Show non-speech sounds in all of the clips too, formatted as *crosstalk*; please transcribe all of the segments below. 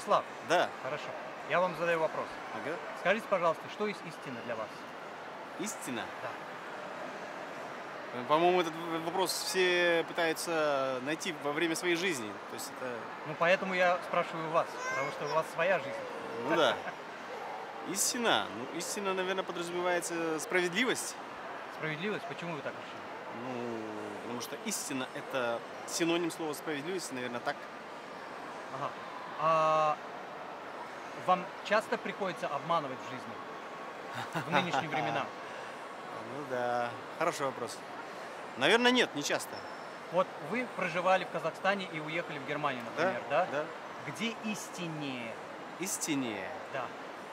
Вячеслав, Да. хорошо. Я вам задаю вопрос. Ага. Скажите, пожалуйста, что есть истина для вас? Истина. Да. Э, По-моему, этот вопрос все пытаются найти во время своей жизни. То есть это, Ну, поэтому я спрашиваю вас, потому что у вас своя жизнь. ну да. Истина. Ну, истина, наверное, подразумевается справедливость. Справедливость? Почему вы так решили? Ну, потому что истина – это синоним слова справедливости, наверное, так. Ага. Вам часто приходится обманывать в жизни? В нынешние *laughs* времена? Ну да, хороший вопрос. Наверное, нет, не часто. Вот вы проживали в Казахстане и уехали в Германию, Да? например, да? Да. Где истиннее? Истиннее. Да.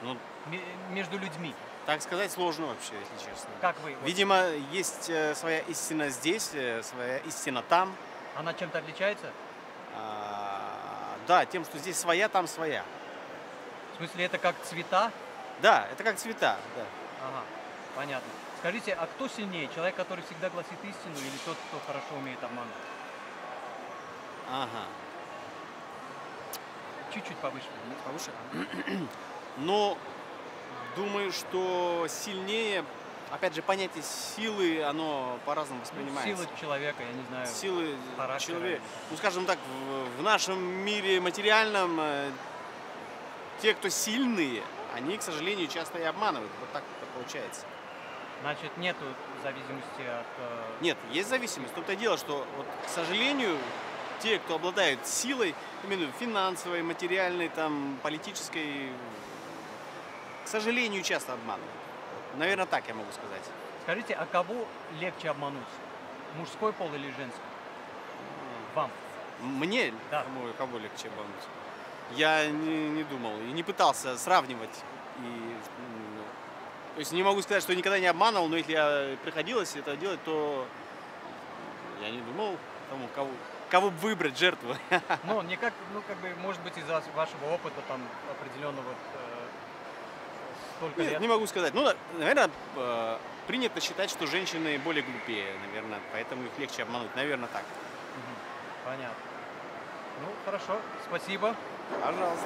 Ну, Ме- Между людьми. так сказать сложно вообще, если честно. Как вы? Вот Видимо, есть э, своя истина здесь, э, своя истина там. Она чем-то отличается? А, да, тем, что здесь своя, там своя. В смысле, это как цвета? Да, это как цвета. Да. Ага, понятно. Скажите, а кто сильнее? Человек, который всегда гласит истину или тот, кто хорошо умеет обманывать? Ага. Чуть-чуть повыше. Повыше? *clears throat* Но думаю, что сильнее, опять же, понятие силы, оно по-разному Ну, воспринимается. сила человека, я не знаю. силы характера. человека. Ну, скажем так, в, в нашем мире материальном э, те, кто сильные, они, к сожалению, часто и обманывают. Вот так это получается. Значит, нету зависимости от... э, Нет, есть зависимость. В том-то и дело, что, вот, к сожалению, те, кто обладают силой, именно финансовой, материальной, там, политической, к сожалению, часто обманывают. Наверное, так я могу сказать. Скажите, а кого легче обмануть? Мужской пол или женский? Вам. Мне Да. кому, кого легче обмануть? Я не, не думал и не пытался сравнивать. И, то есть не могу сказать, что никогда не обманывал, но если я приходилось это делать, то я не думал тому, кого, кого выбрать жертву. *laughs* Ну, не как, ну, как бы, может быть, из-за вашего опыта, там, определенного э, столько Нет, лет. не могу сказать. Ну, наверное, э, принято считать, что женщины более глупее, наверное, поэтому их легче обмануть. Наверное, так. Понятно. Ну, хорошо, спасибо. Пожалуйста.